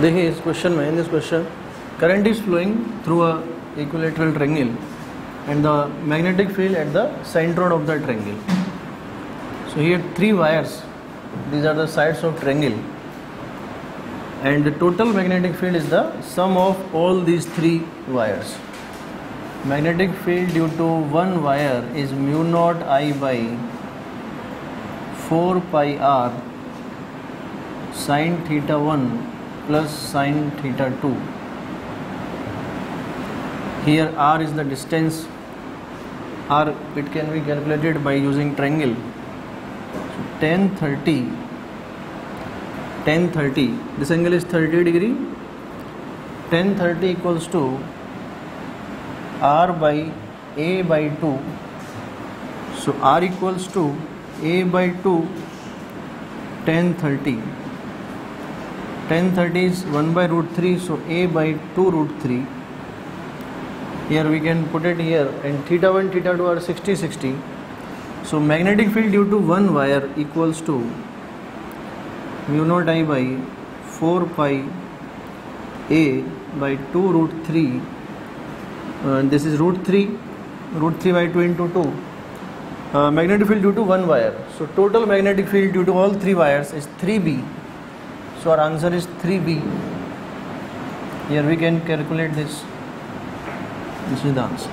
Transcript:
देखिए इस question. में in this question current is flowing through a equilateral triangle and the magnetic field at the centroid of the triangle so here three wires these are the sides of triangle and the total magnetic field is the sum of all these three wires magnetic field due to one wire is mu naught i by 4 pi r sine theta 1 plus sine theta 2 here r is the distance. R it can be calculated by using triangle. So tan 30 tan 30 this angle is 30 degree. Tan 30 equals to r by a by 2 so r equals to a by 2 tan 30 tan 30 is 1 by root 3 so a by 2 root 3 here we can put it here and theta 1 theta 2 are 60 60 so magnetic field due to one wire equals to mu naught i by 4 pi a by 2 root 3 uh, this is root 3 root 3 by 2 into 2 uh, magnetic field due to one wire. So total magnetic field due to all three wires is 3b so our answer is 3b here we can calculate this. This is the answer